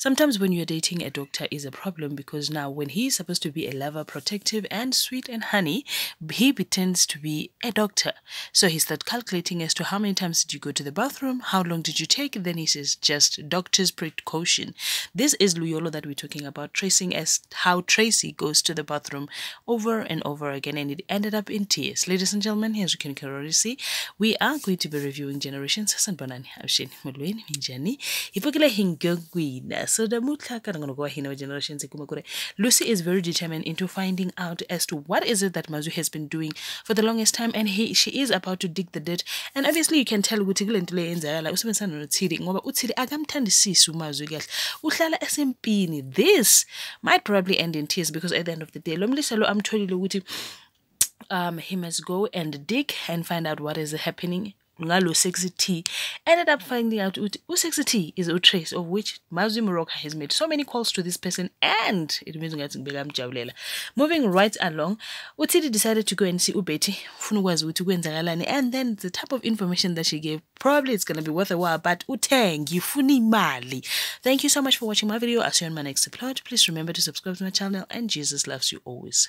Sometimes when you're dating a doctor is a problem because now when he's supposed to be a lover, protective and sweet and honey, he pretends to be a doctor. So he starts calculating as to how many times did you go to the bathroom, how long did you take, then he says just doctor's precaution. This is Luyolo that we're talking about, tracing as how Tracy goes to the bathroom over and over again and it ended up in tears. Ladies and gentlemen, as you can already see, we are going to be reviewing Generations. So the mutlaka ngono hina generations kumakure. Lucy is very determined into finding out as to what is it that Mazwi has been doing for the longest time and he she is about to dig the dirt. And obviously you can tell ukuthi kule nto le yenzakala usebenzisana nothili ngoba uthili akamthandisisi uMazwi kahle. Uhlala esempini. This might probably end in tears because at the end of the day lo mlisa lo amtholile um, he must go and dig and find out what is happening ngalo sexy T ended up finding out who sexy T is a trace of which Mazwi Moroka has made so many calls to this person and it means ngathi moving right along uThidi decided to go and see uBetty ufuna ukwazi ukuthi kwenzakalani and then the type of information that she gave probably it's going to be worth a while but uthe ngifuna imali. Thank you so much for watching my video. I'll see you on my next upload. Please remember to subscribe to my channel and jesus loves you always